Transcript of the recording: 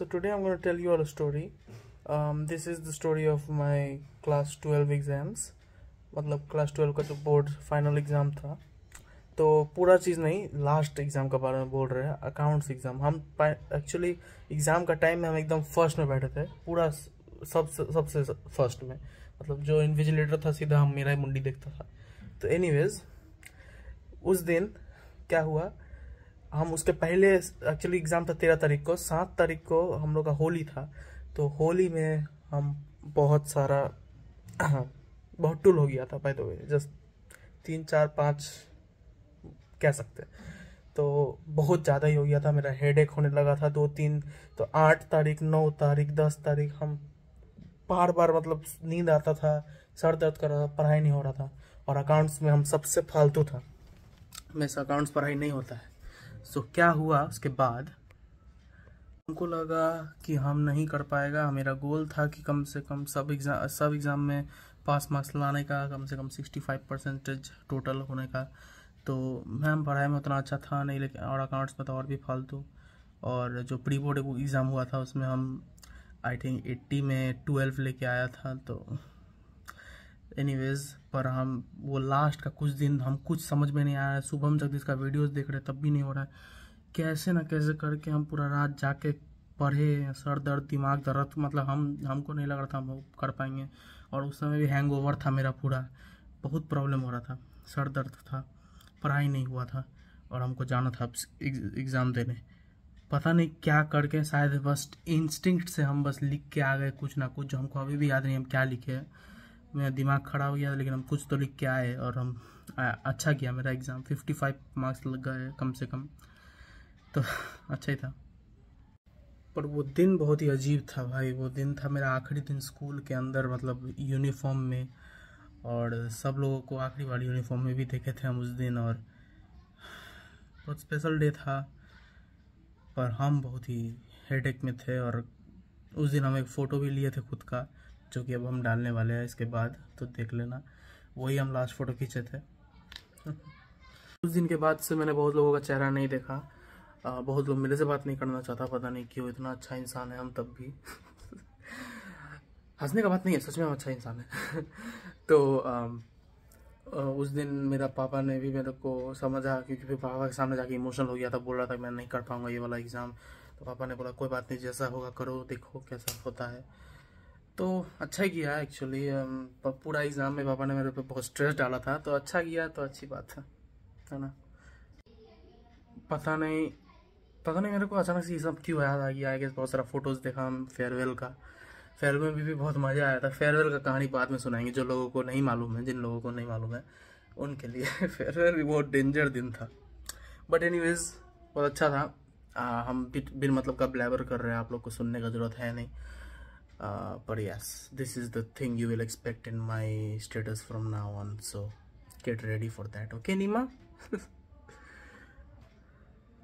So today I'm going to tell you all a story. Um, this is the story of my class 12 exams. मतलब class 12 का जो board final exam था तो पूरा चीज़ नहीं last exam के बारे में बोल रहे हैं अकाउंट्स एग्ज़ाम हम एक्चुअली एग्ज़ाम का टाइम में हम एकदम फ़र्स्ट में बैठे थे पूरा सबसे सबसे फ़र्स्ट में मतलब जो इन्विजिलेटर था सीधा हम मेरा ही मुंडी देखता था तो एनीवेज उस दिन क्या हुआ हम उसके पहले एक्चुअली एग्ज़ाम था तेरह तारीख को, सात तारीख को हम लोग का होली था। तो होली में हम बहुत सारा, बहुत टूल हो गया था बाय द वे जस्ट तीन, चार, पाँच कह सकते तो बहुत ज़्यादा ही हो गया था, मेरा हेड होने लगा था दो, तीन तो आठ तारीख, नौ तारीख, दस तारीख, हम बार बार मतलब नींद आता था, सर दर्द कर रहा था, पढ़ाई नहीं हो रहा था, और अकाउंट्स में हम सबसे फालतू था। मेरे से अकाउंट्स पढ़ाई नहीं होता है। सो क्या हुआ उसके बाद? हमको लगा कि हम नहीं कर पाएगा। मेरा गोल था कि कम से कम सब एग्ज़ाम सब एग्ज़ाम में पास मार्क्स लाने का, कम से कम सिक्सटी फाइव परसेंटेज टोटल होने का। तो मैम पढ़ाई में उतना अच्छा था नहीं, लेकिन और अकाउंट्स में तो और भी फालतू। और जो प्री बोर्ड एग्ज़ाम हुआ था, उसमें हम आई थिंक एट्टी में ट्वेल्व लेके आया था तो एनीवेज पर हम, वो लास्ट का कुछ दिन हम कुछ समझ में नहीं आया शुभम जगदीश का वीडियोस देख रहे तब भी नहीं हो रहा है। कैसे ना कैसे करके हम पूरा रात जाके पढ़े, सर दर्द, दिमाग दर्द मतलब हम, हमको नहीं लग रहा था हम कर पाएँगे। और उस समय भी हैंग ओवर था मेरा पूरा। बहुत प्रॉब्लम हो रहा था। सर दर्द था, पढ़ाई नहीं हुआ था, और हमको जाना था एग्ज़ाम देने। पता नहीं क्या करके शायद बस इंस्टिंक्ट से हम बस लिख के आ गए, कुछ ना कुछ जो हमको अभी भी याद नहीं हम क्या लिखे हैं। मेरा दिमाग खड़ा हो गया लेकिन हम कुछ तो लिख के आए और हम आ, अच्छा किया मेरा एग्ज़ाम फिफ्टी फाइव मार्क्स लग गए कम से कम। तो अच्छा ही था। पर वो दिन बहुत ही अजीब था भाई। वो दिन था मेरा आखिरी दिन स्कूल के अंदर मतलब यूनिफॉर्म में। और सब लोगों को आखिरी वाली यूनिफॉर्म में भी देखे थे हम उस दिन और बहुत स्पेशल डे था। पर हम बहुत ही हेडेक में थे और उस दिन हम एक फ़ोटो भी लिए थे खुद का। जो कि अब हम डालने वाले हैं इसके बाद तो देख लेना। वही हम लास्ट फ़ोटो खींचे थे। उस दिन के बाद से मैंने बहुत लोगों का चेहरा नहीं देखा। आ, बहुत लोग मेरे से बात नहीं करना चाहता पता नहीं क्यों इतना अच्छा इंसान है हम तब भी। हंसने का बात नहीं है सच में हम अच्छा इंसान है। तो आ, उस दिन मेरा पापा ने भी मेरे को समझा क्योंकि फिर पापा के सामने जाके इमोशनल हो गया था बोल रहा था मैं नहीं कर पाऊँगा ये वाला एग्ज़ाम तो पापा ने बोला कोई बात नहीं जैसा होगा करो देखो कैसा होता है। तो अच्छा ही किया एक्चुअली पूरा एग्ज़ाम में पापा ने मेरे पे बहुत स्ट्रेस डाला था तो अच्छा किया तो अच्छी बात है है ना? पता नहीं पता नहीं मेरे को अचानक से ये सब क्यों याद आ गया आगे बहुत सारा फ़ोटोज़ देखा हम फेयरवेल का। फेयरवेल में भी, भी बहुत मज़ा आया था। फेयरवेल का कहानी बाद में सुनाएँगे जो लोगों को नहीं मालूम है जिन लोगों को नहीं मालूम है उनके लिए। फेयरवेल भी बहुत डेंजर दिन था। बट एनी बहुत अच्छा था। आ, हम बिन मतलब का ब्लैबर कर रहे हैं आप लोग को सुनने का ज़रूरत है नहीं। Uh, but yes this is the thing you will expect in my status from now on. So get ready for that. Okay nima